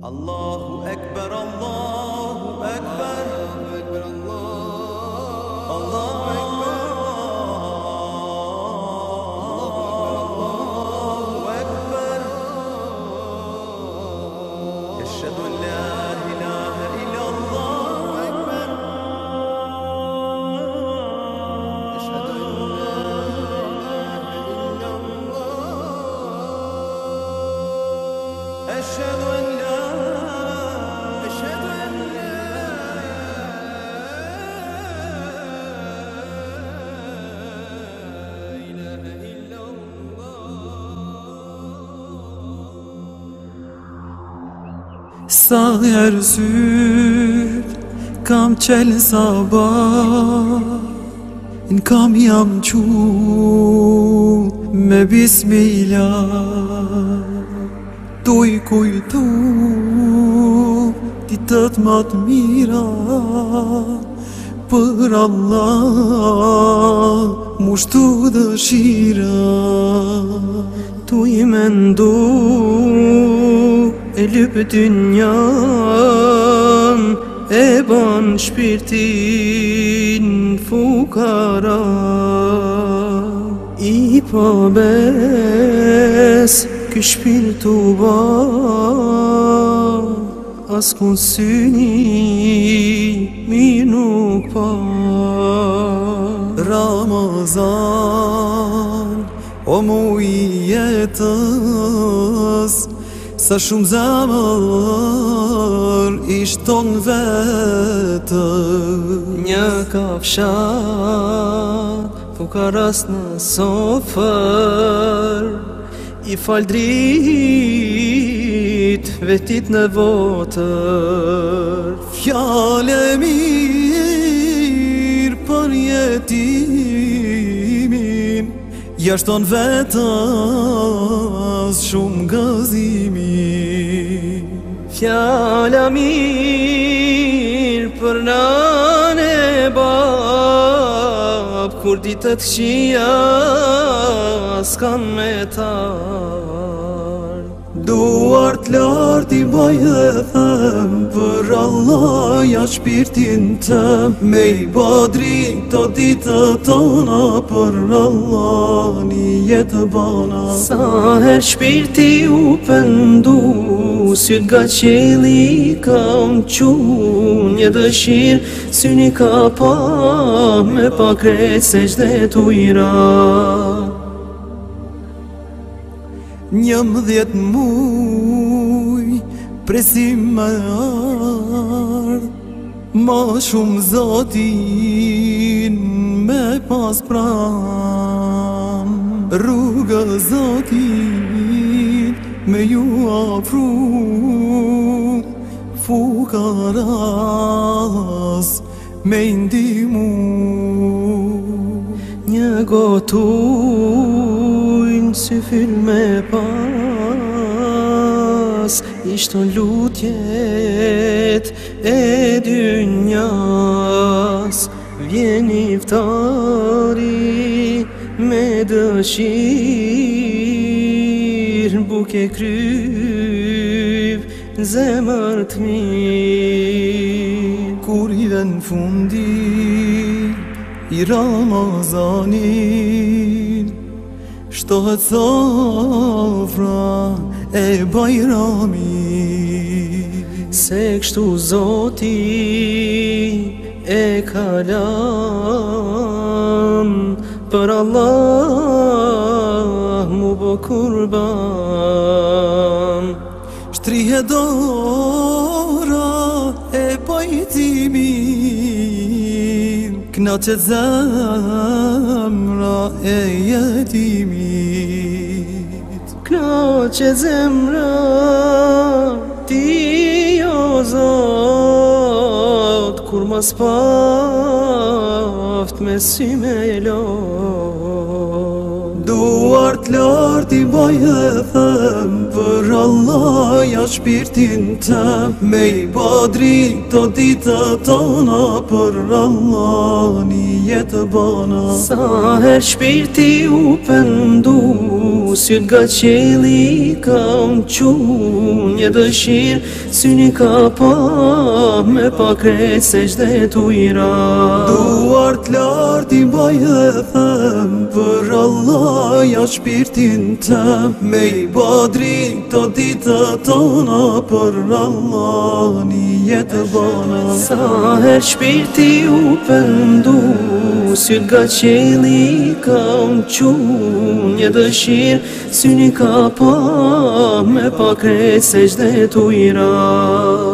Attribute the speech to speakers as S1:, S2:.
S1: Allahu Ekber, Allahu Ekber. Allahu Ekber, Allah. Allahu Ekber. Allahu Ekber. la ilahe illallah. Allahu Ekber. Eşhedü en la ilahe Sa herë zyt, kam qelë sa ba Në kam jam qu, me bismila Tu kujtu, ti të matë mira Për Allah, mu shtu dhe Tu i me Elüb dünyan eban şpirtin fukara İpa bes küşpil tuba Askun süni minuk pa Ramazan Omuyetaz Sa shumë zemër ishtë tonë vetë Një kafshat Pukaras po në sofer I faldrit Vetit në votër Fjale mirë Për jetit jashton vetës shumë gëzimi Fjala mirë për nane bab Kur ditët shia s'kan me tab Duart lart i baj dhe them Për Allah ja shpirtin tem Me i badri të ditë tona Për Allah një jetë bana Sa her shpirti u pëndu Syt nga qeli kam qu Një dëshir syni ka pa Me pa krejt se gjde tu i një mëdhjet muj Presim më ardhë Ma shumë zotin me pas pram Rrugë zotin me ju afru Fukaras me indimu Një gotujnë si fyll me pas Ishtë në lutjet e dy njas Vjen i ftari me dëshir Buk e kryp zemër të mi Kur i dhe në fundi i Ramazanin Shtohet sofra e bajrami Se kështu zoti e kalam Për Allah mu bë kurban Shtrihet dojnë knoqe zemra e jetimit Knoqe zemra ti o zot Kur mas paft me si të lartë i bojë Për Allah ja shpirtin të Me i badri të ditë të tona Për Allah një jetë bëna Sa her shpirti u pëndu Syt ga qeli kam qun Një dëshirë syni ka pa Me pa krejt se qde tu i ra Duart lart i bajë dhe thëm Për Allah ja shpirtin tëm Me i badri të ditë tona Për Allah një jetë bëna Sa her shpirti u pëndu syt ga qeli kam qu një dëshir Syni ka pa me pa kresesh dhe tu